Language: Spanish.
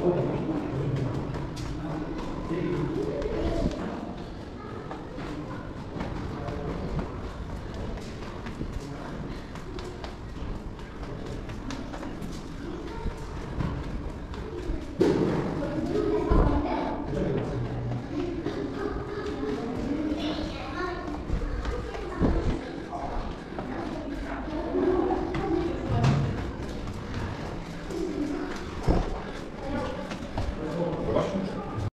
Thank you. Russians